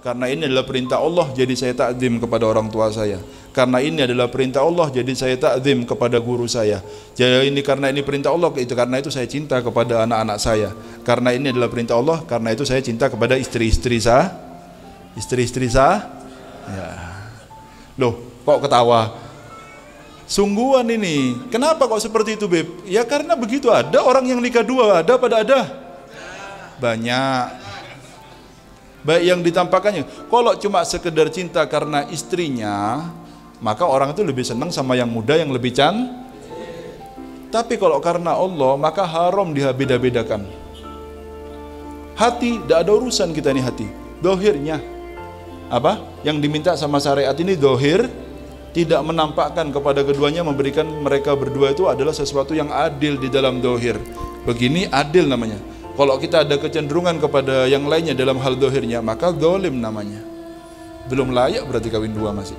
Karena ini adalah perintah Allah, jadi saya takdim kepada orang tua saya. Karena ini adalah perintah Allah, jadi saya takdim kepada guru saya. Jadi ini karena ini perintah Allah, itu karena itu saya cinta kepada anak-anak saya. Karena ini adalah perintah Allah, karena itu saya cinta kepada istri-istri saya. Istri-istri saya. Ya. Loh, kok ketawa? Sungguhan ini. Kenapa kok seperti itu, Beb? Ya karena begitu ada orang yang nikah dua, ada pada ada? Banyak baik yang ditampakkannya. Kalau cuma sekedar cinta karena istrinya maka orang itu lebih senang sama yang muda yang lebih can. Tapi kalau karena Allah maka haram dibeda-bedakan hati tidak ada urusan kita ini hati. Dohirnya. Apa? Yang diminta sama syariat ini dohir. Tidak menampakkan kepada keduanya memberikan mereka berdua itu adalah sesuatu yang adil di dalam dohir. Begini adil namanya kalau kita ada kecenderungan kepada yang lainnya dalam hal dohirnya, maka dolim namanya. Belum layak berarti kawin dua masih.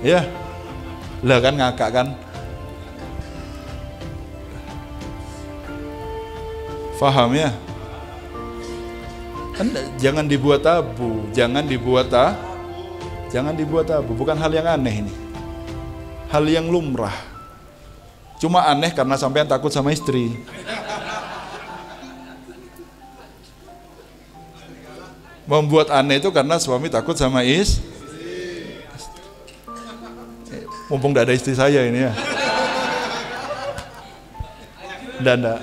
Ya, lah kan ngakak kan? Faham ya? Kan jangan dibuat tabu, jangan dibuat ta, jangan dibuat tabu. Bukan hal yang aneh ini, hal yang lumrah. Cuma aneh karena sampean takut sama istri. Membuat aneh itu karena suami takut sama is. Mumpung tidak ada istri saya ini ya. Dan enggak.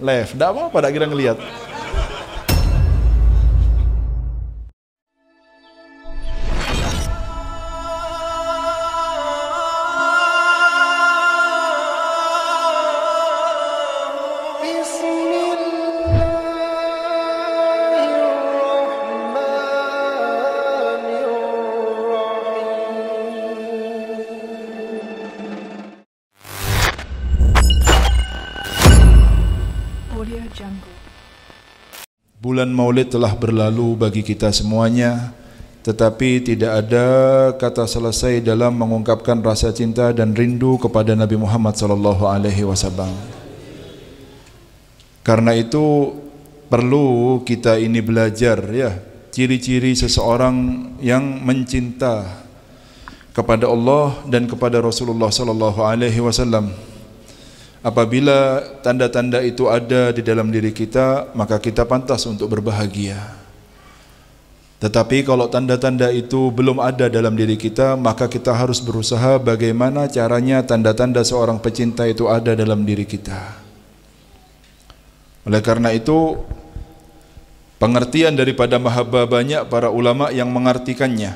Left, enggak apa-apa, enggak kira ngelihat. Bulan Maulid telah berlalu bagi kita semuanya tetapi tidak ada kata selesai dalam mengungkapkan rasa cinta dan rindu kepada Nabi Muhammad sallallahu alaihi wasallam. Karena itu perlu kita ini belajar ya ciri-ciri seseorang yang mencinta kepada Allah dan kepada Rasulullah sallallahu alaihi wasallam. Apabila tanda-tanda itu ada di dalam diri kita, maka kita pantas untuk berbahagia. Tetapi kalau tanda-tanda itu belum ada dalam diri kita, maka kita harus berusaha bagaimana caranya tanda-tanda seorang pecinta itu ada dalam diri kita. Oleh karena itu, pengertian daripada mahabbah banyak para ulama yang mengartikannya.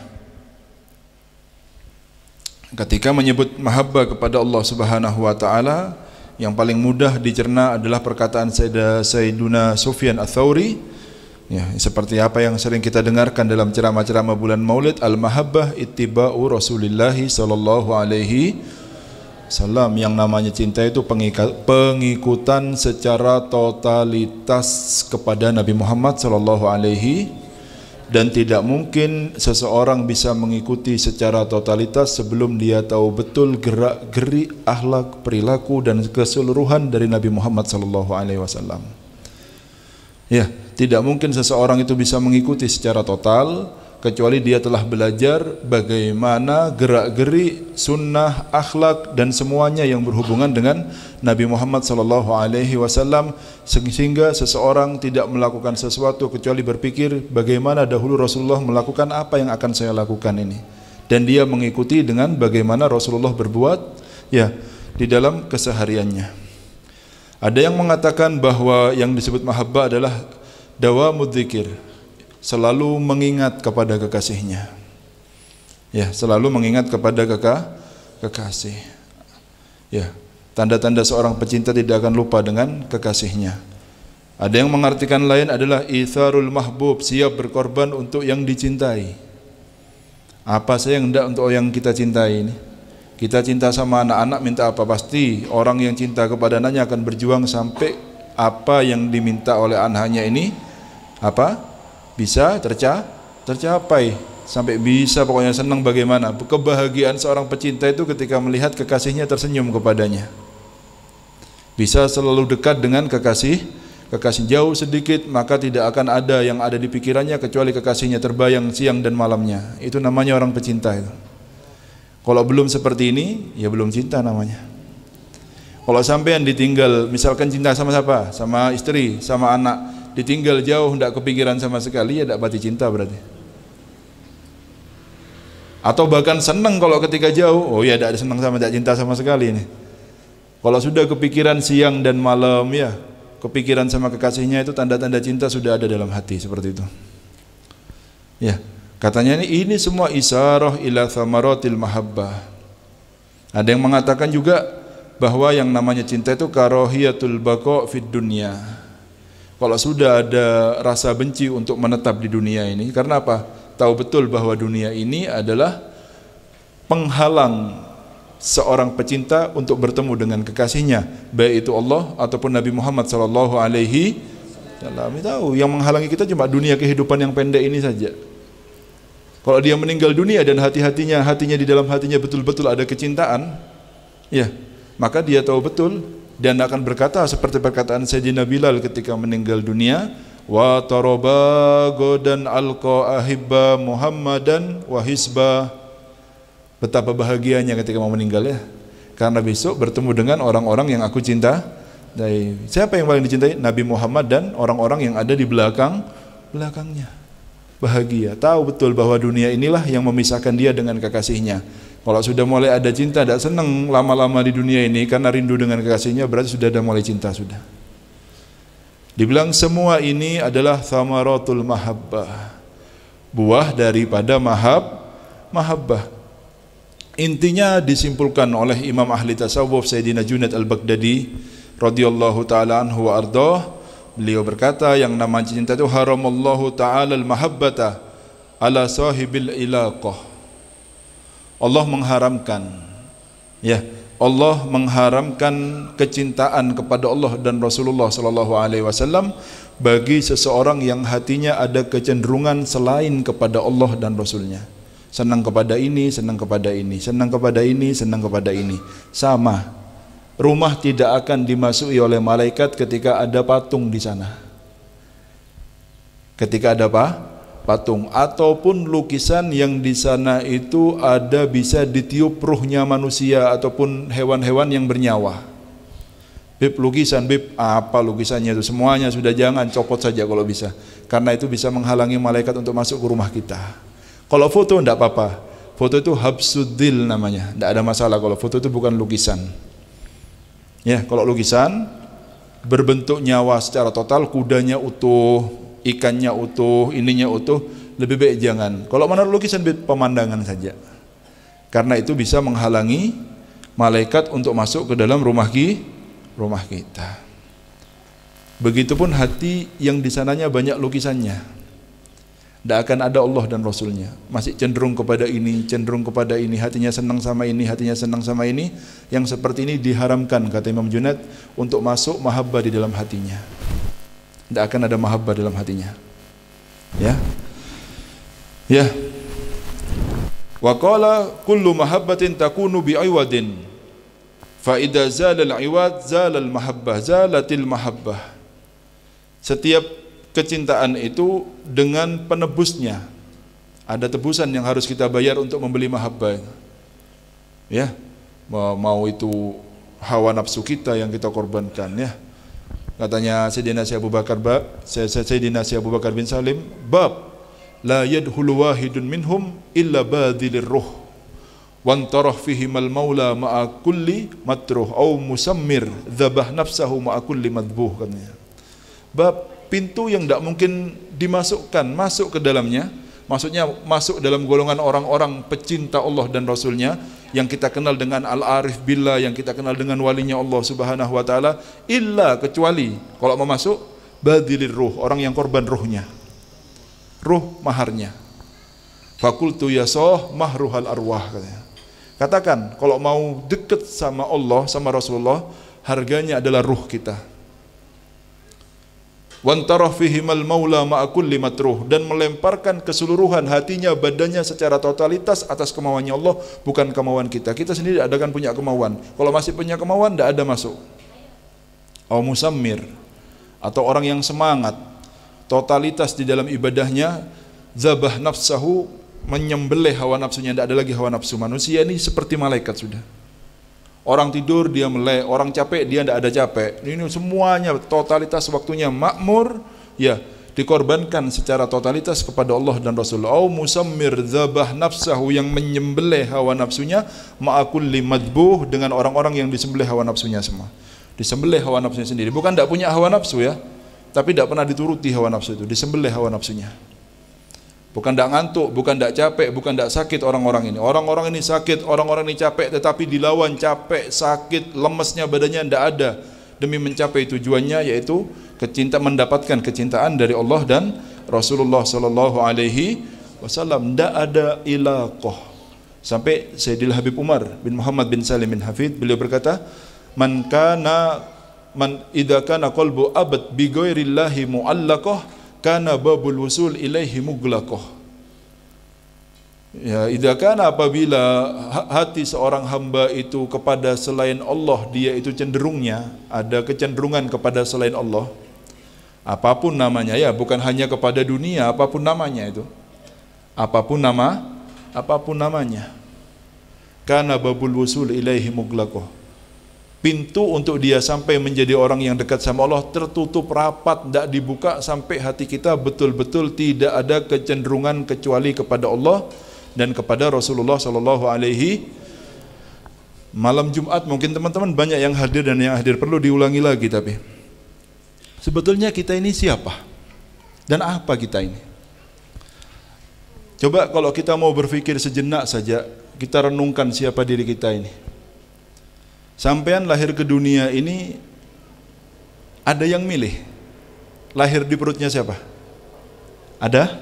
Ketika menyebut mahabbah kepada Allah Subhanahu wa taala, yang paling mudah dicerna adalah perkataan Sayyiduna Sufyan Ats-Tsauri ya seperti apa yang sering kita dengarkan dalam ceramah-ceramah bulan Maulid al-mahabbah ittiba'u Rasulillah sallallahu alaihi salam yang namanya cinta itu pengikutan secara totalitas kepada Nabi Muhammad sallallahu alaihi dan tidak mungkin seseorang bisa mengikuti secara totalitas sebelum dia tahu betul gerak geri akhlak perilaku dan keseluruhan dari Nabi Muhammad sallallahu alaihi wasallam. Ya, tidak mungkin seseorang itu bisa mengikuti secara total kecuali dia telah belajar bagaimana gerak-geri sunnah, akhlak dan semuanya yang berhubungan dengan Nabi Muhammad sallallahu alaihi wasallam sehingga seseorang tidak melakukan sesuatu kecuali berpikir bagaimana dahulu Rasulullah melakukan apa yang akan saya lakukan ini dan dia mengikuti dengan bagaimana Rasulullah berbuat ya di dalam kesehariannya. Ada yang mengatakan bahwa yang disebut mahabbah adalah dawamud dzikir, selalu mengingat kepada kekasihnya. Ya, selalu mengingat kepada kekah, kekasih. Ya, tanda-tanda seorang pecinta tidak akan lupa dengan kekasihnya. Ada yang mengartikan lain adalah itharul mahbub, siap berkorban untuk yang dicintai. Apa saya yang hendak untuk yang kita cintai ini? Kita cinta sama anak-anak minta apa? Pasti orang yang cinta kepada anaknya akan berjuang sampai apa yang diminta oleh anaknya ini apa? Bisa terca tercapai. Sampai bisa pokoknya senang bagaimana. Kebahagiaan seorang pecinta itu ketika melihat kekasihnya tersenyum kepadanya. Bisa selalu dekat dengan kekasih kekasih jauh sedikit maka tidak akan ada yang ada di pikirannya kecuali kekasihnya terbayang siang dan malamnya. Itu namanya orang pecinta itu. Kalau belum seperti ini ya belum cinta namanya. Kalau sampean ditinggal misalkan cinta sama siapa? Sama istri sama anak ditinggal jauh tidak kepikiran sama sekali ya tidak berarti cinta berarti atau bahkan senang kalau ketika jauh oh ya tidak senang sama tidak cinta sama sekali ini kalau sudah kepikiran siang dan malam ya kepikiran sama kekasihnya itu tanda-tanda cinta sudah ada dalam hati seperti itu. Ya, katanya ini ini semua isarah ila thamaratil mahabbah. Ada yang mengatakan juga bahwa yang namanya cinta itu karohiyatul baqa fid dunya. Kalau sudah ada rasa benci untuk menetap di dunia ini, karena apa? Tahu betul bahwa dunia ini adalah penghalang seorang pecinta untuk bertemu dengan kekasihnya baik itu Allah ataupun Nabi Muhammad sallallahu alaihi wasallam tahu yang menghalangi kita cuma dunia kehidupan yang pendek ini saja kalau dia meninggal dunia dan hati-hatinya hatinya di dalam hatinya betul-betul ada kecintaan ya maka dia tahu betul dan akan berkata seperti perkataan Sayyidina Bilal ketika meninggal dunia wa taraba godan alqa ahibba Muhammadan wa hisbah Betapa bahagianya ketika mau meninggal ya. Karena besok bertemu dengan orang-orang yang aku cinta. Dari siapa yang paling dicintai? Nabi Muhammad dan orang-orang yang ada di belakang belakangnya. Bahagia, tahu betul bahwa dunia inilah yang memisahkan dia dengan kekasihnya. Kalau sudah mulai ada cinta, tidak senang lama-lama di dunia ini karena rindu dengan kekasihnya, berarti sudah ada mulai cinta sudah. Dibilang semua ini adalah thamaratul mahabbah. Buah daripada mahab mahabbah. Intinya disimpulkan oleh Imam ahli tasawuf Sayyidina Junaid Al-Baghdadi radhiyallahu taala anhu wa ardhah beliau berkata yang nama cinta itu haramallahu taala al-mahabbata ala sahibil ilaqah Allah mengharamkan ya Allah mengharamkan kecintaan kepada Allah dan Rasulullah sallallahu alaihi wasallam bagi seseorang yang hatinya ada kecenderungan selain kepada Allah dan Rasulnya senang kepada ini, senang kepada ini, senang kepada ini, senang kepada ini. Sama. Rumah tidak akan dimasuki oleh malaikat ketika ada patung di sana. Ketika ada apa? Patung ataupun lukisan yang di sana itu ada bisa ditiup ruhnya manusia ataupun hewan-hewan yang bernyawa. Bib lukisan, bib apa lukisannya itu semuanya sudah jangan copot saja kalau bisa. Karena itu bisa menghalangi malaikat untuk masuk ke rumah kita. Kalau foto tidak apa-apa. Foto itu habsudil namanya. Tidak ada masalah kalau foto itu bukan lukisan. Ya, kalau lukisan berbentuk nyawa secara total, kudanya utuh, ikannya utuh, ininya utuh, lebih baik jangan. Kalau mana lukisan pemandangan saja. Karena itu bisa menghalangi malaikat untuk masuk ke dalam rumah ki, rumah kita. Begitupun hati yang di sananya banyak lukisannya. Tidak akan ada Allah dan Rasulnya. Masih cenderung kepada ini, cenderung kepada ini, hatinya senang sama ini, hatinya senang sama ini. Yang seperti ini diharamkan, kata Imam Junaid, untuk masuk mahabbah di dalam hatinya. Tidak akan ada mahabbah dalam hatinya. Ya. Ya. Wa qala kullu mahabbatin takunu bi'iwadin. Fa idza zala al-iwad zala al-mahabbah, zalatil mahabbah. Setiap kecintaan itu dengan penebusnya. Ada tebusan yang harus kita bayar untuk membeli mahabbah. Ya, mau itu hawa nafsu kita yang kita korbankan ya. Katanya Sayyidina Abu Bakar ba, Sayyidina Abu Bakar bin Salim, bab la yadhulu wahidun minhum illa badilir ruh wantarah fihi mal maula ma'a kulli matruh au musammir dzabah nafsahu ma'a kulli madbuh katanya. Bab pintu yang tidak mungkin dimasukkan masuk ke dalamnya maksudnya masuk dalam golongan orang-orang pecinta Allah dan Rasulnya yang kita kenal dengan al-arif billah yang kita kenal dengan walinya Allah subhanahu wa ta'ala illa kecuali kalau mau masuk badilir ruh orang yang korban ruhnya. Ruh maharnya. Fakultu yasoh mahruhal arwah katanya. Katakan kalau mau dekat sama Allah sama Rasulullah harganya adalah ruh kita wantarah fihimal maula ma'a kulli matruh. Dan melemparkan keseluruhan hatinya badannya secara totalitas atas kemauannya Allah bukan kemauan kita. Kita sendiri ada kan punya kemauan. Kalau masih punya kemauan tidak ada masuk. Au musammir atau orang yang semangat totalitas di dalam ibadahnya zabah nafsahu menyembelih hawa nafsunya. Tidak ada lagi hawa nafsu manusia ini seperti malaikat sudah orang tidur dia melek. Orang capek dia tidak ada capek. Ini semuanya totalitas waktunya makmur ya dikorbankan secara totalitas kepada Allah dan Rasul. Au musammir zabah nafsahu yang menyembelih hawa nafsunya ma'akulli madbuh dengan orang-orang yang disembelih hawa nafsunya semua. Disembelih hawa nafsunya sendiri. Bukan tidak punya hawa nafsu ya tapi tidak pernah dituruti hawa nafsu itu disembelih hawa nafsunya bukan tidak ngantuk bukan tidak capek bukan tidak sakit orang-orang ini. Orang-orang ini sakit orang-orang ini capek tetapi dilawan capek sakit lemesnya badannya tidak ada demi mencapai tujuannya yaitu kecinta mendapatkan kecintaan dari Allah dan Rasulullah sallallahu alaihi wasallam. Tidak ada ilaqah. Sampai Sayyidil Habib Umar bin Muhammad bin Salim bin Hafid beliau berkata man kana man idza kana abad bi ghairillahi muallaqah kana babul wusul ilaihi muglaqah Ya, idza kana apabila hati seorang hamba itu kepada selain Allah dia itu cenderungnya ada kecenderungan kepada selain Allah. Apa pun namanya ya, bukan hanya kepada dunia, apa pun namanya itu. Apa pun nama, apa pun namanya. Kana babul wusul ilaihi muglaqah pintu untuk dia sampai menjadi orang yang dekat sama Allah tertutup rapat, tidak dibuka sampai hati kita betul-betul tidak ada kecenderungan kecuali kepada Allah dan kepada Rasulullah Sallallahu Alaihi malam Jumat. Mungkin teman-teman banyak yang hadir dan yang hadir perlu diulangi lagi tapi. Sebetulnya kita ini siapa? Dan apa kita ini? Coba kalau kita mau berpikir sejenak saja kita renungkan siapa diri kita ini Sampean lahir ke dunia ini ada yang milih. Lahir di perutnya siapa? Ada?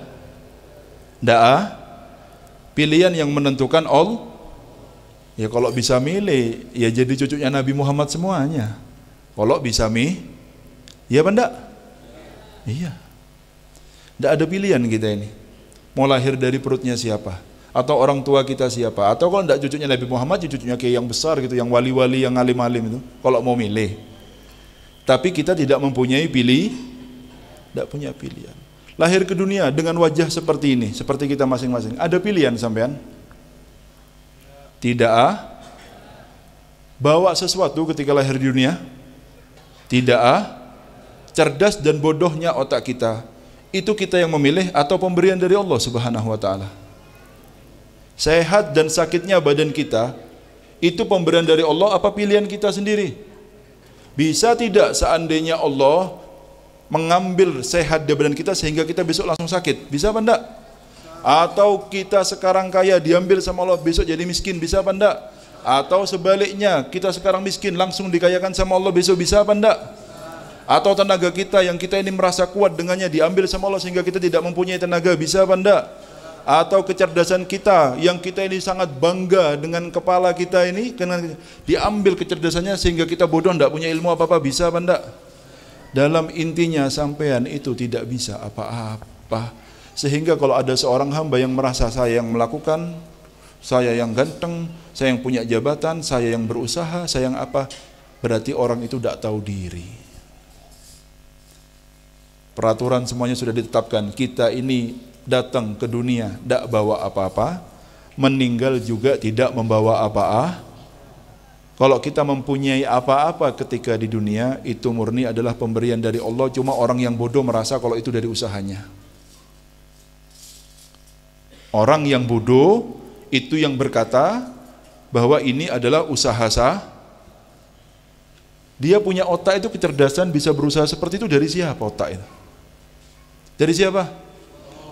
Da'a? Pilihan yang menentukan all? Ya kalau bisa milih, ya jadi cucunya Nabi Muhammad semuanya. Kalau bisa mi, ya benda? Iya. Tidak ada pilihan kita ini. Mau lahir dari perutnya siapa? Atau orang tua kita siapa? Atau kalau tidak cucunya Nabi Muhammad ya cucunya kayak yang besar gitu yang wali-wali yang alim-alim itu kalau mau milih. Tapi kita tidak mempunyai pilih tidak punya pilihan. Lahir ke dunia dengan wajah seperti ini seperti kita masing-masing. Ada pilihan sampean? Tidak ah. Bawa sesuatu ketika lahir di dunia? Tidak ah. Cerdas dan bodohnya otak kita. Itu kita yang memilih atau pemberian dari Allah Subhanahu wa taala sehat dan sakitnya badan kita itu pemberian dari Allah apa pilihan kita sendiri? Bisa tidak seandainya Allah mengambil sehat di badan kita sehingga kita besok langsung sakit? Bisa apa enggak? Atau kita sekarang kaya diambil sama Allah besok jadi miskin? Bisa apa enggak? Atau sebaliknya kita sekarang miskin langsung dikayakan sama Allah besok bisa apa enggak? Atau tenaga kita yang kita ini merasa kuat dengannya diambil sama Allah sehingga kita tidak mempunyai tenaga bisa apa enggak? Atau kecerdasan kita yang kita ini sangat bangga dengan kepala kita ini dengan diambil kecerdasannya sehingga kita bodoh tidak punya ilmu apa-apa bisa apa enggak dalam intinya sampean itu tidak bisa apa-apa. Sehingga kalau ada seorang hamba yang merasa saya yang melakukan saya yang ganteng saya yang punya jabatan saya yang berusaha saya yang apa berarti orang itu tidak tahu diri. Peraturan semuanya sudah ditetapkan. Kita ini datang ke dunia tidak bawa apa-apa, meninggal juga tidak membawa apa-apa. Kalau kita mempunyai apa-apa ketika di dunia, itu murni adalah pemberian dari Allah, cuma orang yang bodoh merasa kalau itu dari usahanya. Orang yang bodoh itu yang berkata bahwa ini adalah usaha sah. Dia punya otak itu kecerdasan bisa berusaha seperti itu dari siapa otak itu? Dari siapa?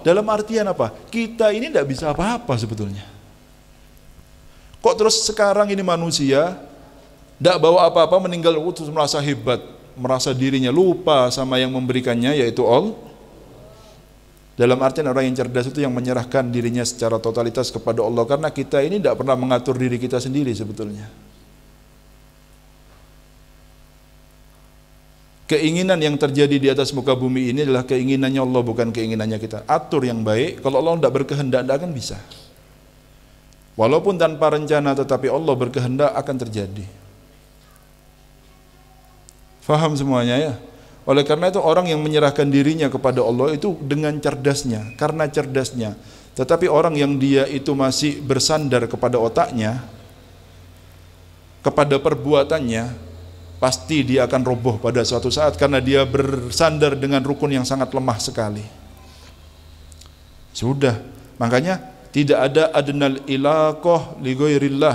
Dalam artian apa? Kita ini tidak bisa apa-apa sebetulnya. Kok terus sekarang ini manusia tidak bawa apa-apa meninggal terus merasa hebat, merasa dirinya lupa sama yang memberikannya yaitu all. Dalam artian orang yang cerdas itu yang menyerahkan dirinya secara totalitas kepada Allah karena kita ini tidak pernah mengatur diri kita sendiri sebetulnya. Keinginan yang terjadi di atas muka bumi ini adalah keinginannya Allah bukan keinginannya kita. Atur yang baik, kalau Allah tidak berkehendak tidak akan bisa. Walaupun tanpa rencana tetapi Allah berkehendak akan terjadi. Faham semuanya ya? Oleh karena itu orang yang menyerahkan dirinya kepada Allah itu dengan cerdasnya, karena cerdasnya. Tetapi orang yang dia itu masih bersandar kepada otaknya, kepada perbuatannya, pasti dia akan roboh pada suatu saat karena dia bersandar dengan rukun yang sangat lemah sekali. Sudah, makanya tidak ada adnal ilaqah li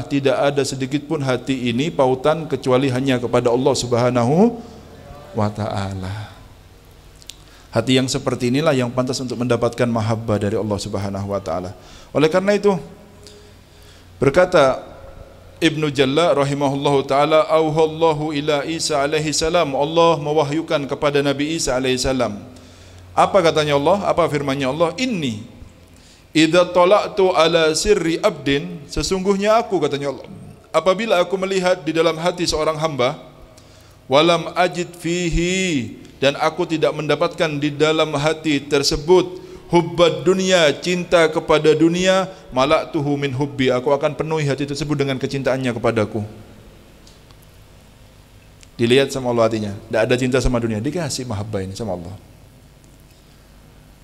tidak ada sedikit pun hati ini pautan kecuali hanya kepada Allah Subhanahu wa taala. Hati yang seperti inilah yang pantas untuk mendapatkan mahabbah dari Allah Subhanahu wa taala. Oleh karena itu berkata Ibnu Jalla rahimahullahu taala auhallahu ila Isa alaihi salam Allah mewahyukan kepada Nabi Isa alaihi salam. Apa katanya Allah? Apa firman-Nya Allah? Inni idza tala'tu ala sirri abdin sesungguhnya aku katanya Allah apabila aku melihat di dalam hati seorang hamba walam ajid fihi dan aku tidak mendapatkan di dalam hati tersebut hubbad dunia cinta kepada dunia malak tuhu min hubbi. Aku akan penuhi hati tersebut dengan kecintaannya kepadaku. Dilihat sama Allah hatinya. Tidak ada cinta sama dunia. Dikasih mahabbah ini sama Allah.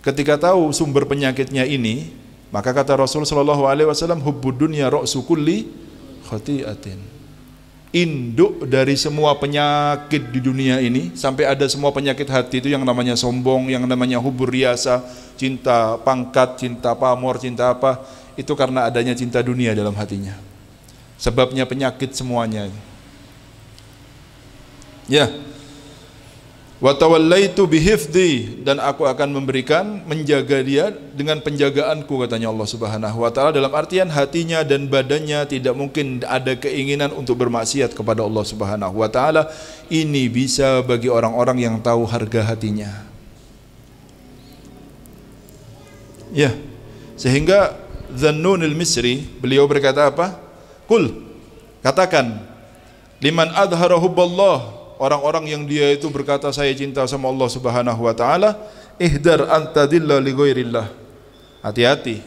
Ketika tahu sumber penyakitnya ini maka kata Rasul sallallahu alaihi wasallam hubbud kulli khati'atin induk dari semua penyakit di dunia ini sampai ada semua penyakit hati itu yang namanya sombong, yang namanya hubur riasa, cinta pangkat, cinta pamor, cinta apa itu karena adanya cinta dunia dalam hatinya. Sebabnya penyakit semuanya. Ya, wa tawallaitu bihifdi dan aku akan memberikan menjaga dia dengan penjagaanku katanya Allah Subhanahu wa taala. Dalam artian hatinya dan badannya tidak mungkin ada keinginan untuk bermaksiat kepada Allah Subhanahu wa taala. Ini bisa bagi orang-orang yang tahu harga hatinya. Ya. Sehingga Zannunil Misri beliau berkata apa? Kul katakan liman adhara hubballah orang-orang yang dia itu berkata saya cinta sama Allah Subhanahu wa taala, ihdar antadilla li ghairillah. Hati-hati.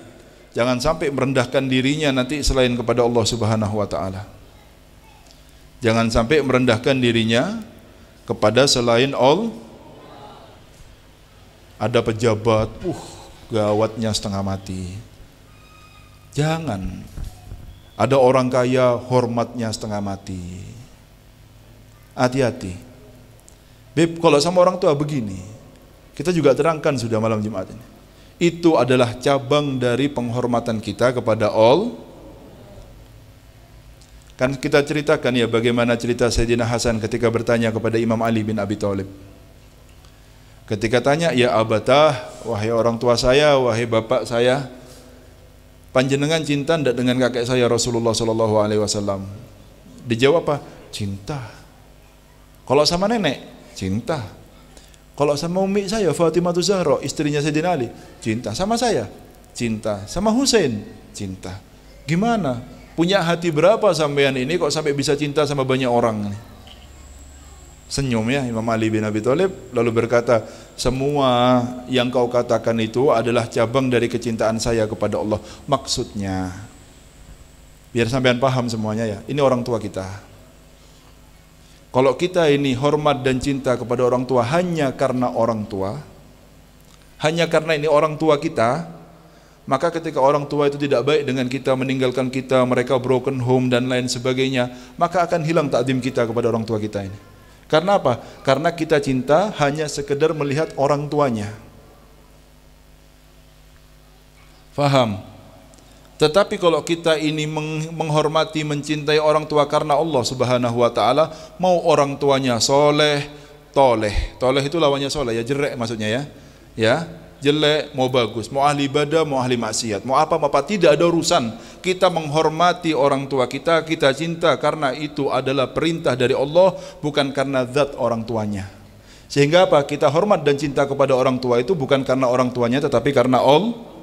Jangan sampai merendahkan dirinya nanti selain kepada Allah Subhanahu wa taala. Jangan sampai merendahkan dirinya kepada selain Allah. Ada pejabat, uh, gawatnya setengah mati. Jangan. Ada orang kaya, hormatnya setengah mati hati-hati. Beb, kalau sama orang tua begini, kita juga terangkan sudah malam Jumat ini. Itu adalah cabang dari penghormatan kita kepada all. Kan kita ceritakan ya bagaimana cerita Sayyidina Hasan ketika bertanya kepada Imam Ali bin Abi Thalib. Ketika tanya, ya abatah, wahai orang tua saya, wahai bapak saya, panjenengan cinta tidak dengan kakek saya Rasulullah Sallallahu Alaihi Wasallam? Dijawab apa? Cinta. Kalau sama nenek, cinta. Kalau sama umi saya Fatimah Zahra, istrinya Sayyidina Ali, cinta. Sama saya, cinta. Sama Hussein, cinta. Gimana? Punya hati berapa sampean ini kok sampai bisa cinta sama banyak orang? Senyum ya Imam Ali bin Abi Thalib lalu berkata, semua yang kau katakan itu adalah cabang dari kecintaan saya kepada Allah. Maksudnya, biar sampean paham semuanya ya. Ini orang tua kita. Kalau kita ini hormat dan cinta kepada orang tua hanya karena orang tua, hanya karena ini orang tua kita, maka ketika orang tua itu tidak baik dengan kita, meninggalkan kita, mereka broken home dan lain sebagainya, maka akan hilang takdim kita kepada orang tua kita ini. Karena apa? Karena kita cinta hanya sekedar melihat orang tuanya. Faham? Tetapi kalau kita ini menghormati, mencintai orang tua karena Allah Subhanahu wa taala, mau orang tuanya soleh, toleh. Toleh itu lawannya soleh ya, jelek maksudnya ya. Ya, jelek mau bagus, mau ahli ibadah, mau ahli maksiat, mau apa apa tidak ada urusan. Kita menghormati orang tua kita, kita cinta karena itu adalah perintah dari Allah, bukan karena zat orang tuanya. Sehingga apa? Kita hormat dan cinta kepada orang tua itu bukan karena orang tuanya tetapi karena Allah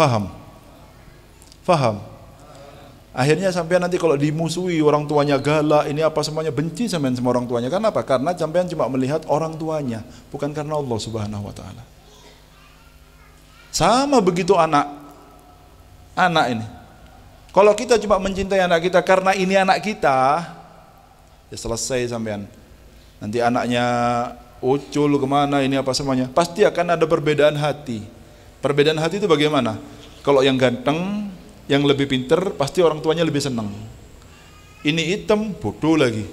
Faham? Faham? Akhirnya sampai nanti kalau dimusuhi orang tuanya galak, ini apa semuanya benci sampean sama orang tuanya. Karena apa? Karena sampean cuma melihat orang tuanya, bukan karena Allah Subhanahu wa taala. Sama begitu anak. Anak ini. Kalau kita cuma mencintai anak kita karena ini anak kita, Ya selesai sampean. Nanti anaknya ucul ke mana ini apa semuanya. Pasti akan ada perbedaan hati. Perbedaan hati itu bagaimana? Kalau yang ganteng, yang lebih pinter, pasti orang tuanya lebih senang. Ini hitam, bodoh lagi.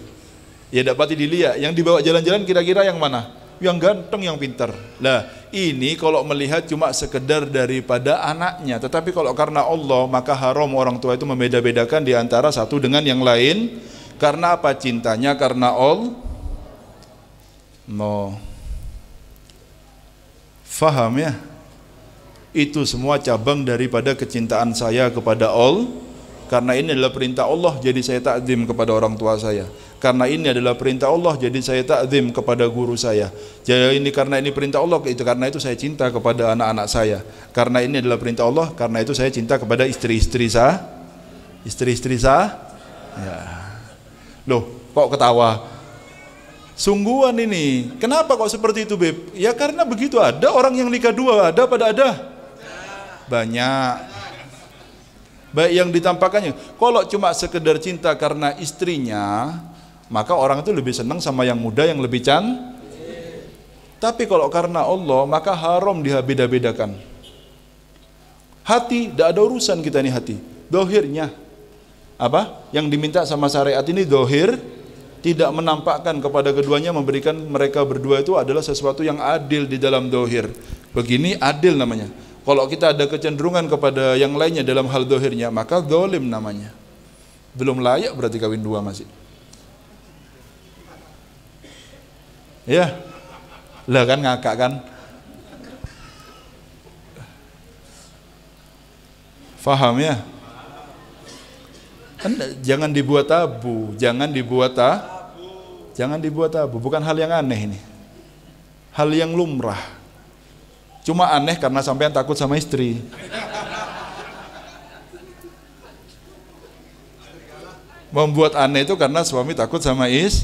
Ya dapat dilihat. Yang dibawa jalan-jalan kira-kira yang mana? Yang ganteng, yang pinter. Lah, ini kalau melihat cuma sekedar daripada anaknya. Tetapi kalau karena Allah, maka haram orang tua itu membeda-bedakan di antara satu dengan yang lain. Karena apa cintanya? Karena Allah. No. Faham ya? Itu semua cabang daripada kecintaan saya kepada Allah karena ini adalah perintah Allah jadi saya takzim kepada orang tua saya. Karena ini adalah perintah Allah jadi saya takzim kepada guru saya. Jadi ini karena ini perintah Allah itu karena itu saya cinta kepada anak-anak saya. Karena ini adalah perintah Allah karena itu saya cinta kepada istri-istri saya istri-istri saya ya. Loh kok ketawa? Sungguhan ini. Kenapa kok seperti itu Beb? Ya karena begitu ada orang yang nikah dua ada pada ada banyak. Baik yang ditampakkannya kalau cuma sekedar cinta karena istrinya maka orang itu lebih senang sama yang muda yang lebih can tapi kalau karena Allah maka haram dibeda-bedakan hati tidak ada urusan kita ini hati. Dohirnya. Apa? Yang diminta sama syariat ini dohir. Tidak menampakkan kepada keduanya memberikan mereka berdua itu adalah sesuatu yang adil di dalam dohir. Begini adil namanya kalau kita ada kecenderungan kepada yang lainnya dalam hal dohirnya, maka dolim namanya. Belum layak berarti kawin dua masih. Ya, lah kan ngakak kan. Faham ya? Kan jangan dibuat tabu, jangan dibuat ta, jangan dibuat tabu. Bukan hal yang aneh ini, hal yang lumrah. Cuma aneh karena sampean takut sama istri. Membuat aneh itu karena suami takut sama is.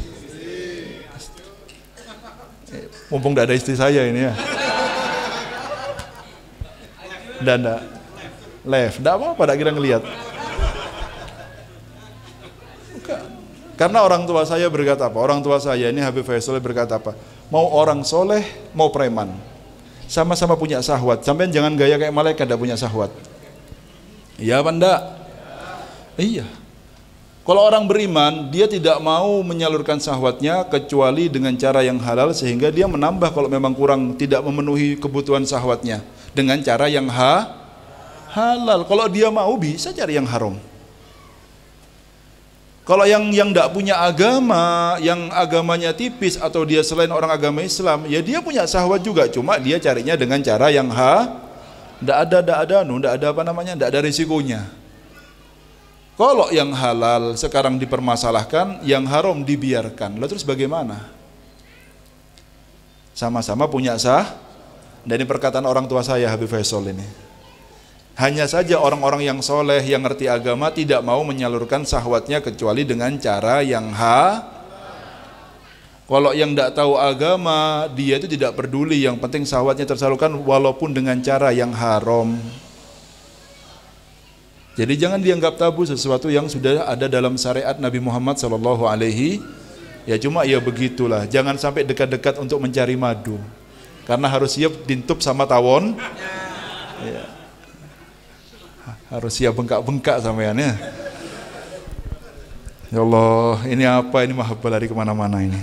Mumpung tidak ada istri saya ini ya. Dan enggak. Left. Enggak apa-apa, enggak kira ngelihat. Karena orang tua saya berkata apa? Orang tua saya ini Habib Faisal berkata apa? Mau orang soleh, mau preman sama-sama punya sahwat. Sampai jangan gaya kayak malaikat tidak punya sahwat. Iya apa enggak? Iya. Kalau orang beriman, dia tidak mau menyalurkan sahwatnya kecuali dengan cara yang halal sehingga dia menambah kalau memang kurang tidak memenuhi kebutuhan sahwatnya dengan cara yang ha halal. Kalau dia mau bisa cari yang haram. Kalau yang yang tidak punya agama, yang agamanya tipis atau dia selain orang agama Islam, ya dia punya sahwat juga, cuma dia carinya dengan cara yang ha, tidak ada, tidak ada, nu, tidak ada apa namanya, tidak ada risikonya. Kalau yang halal sekarang dipermasalahkan, yang haram dibiarkan. Lalu terus bagaimana? Sama-sama punya sah. Dan ini perkataan orang tua saya Habib Faisal ini. Hanya saja orang-orang yang soleh, yang ngerti agama tidak mau menyalurkan sahwatnya kecuali dengan cara yang ha. Kalau yang tidak tahu agama, dia itu tidak peduli. Yang penting sahwatnya tersalurkan walaupun dengan cara yang haram. Jadi jangan dianggap tabu sesuatu yang sudah ada dalam syariat Nabi Muhammad Sallallahu Alaihi. Ya cuma ya begitulah. Jangan sampai dekat-dekat untuk mencari madu, karena harus siap dintup sama tawon. Harus siap bengkak-bengkak sampean ya. Allah, ini apa ini mahabbah lari ke mana-mana ini.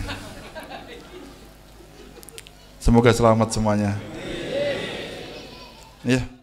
Semoga selamat semuanya. Ya.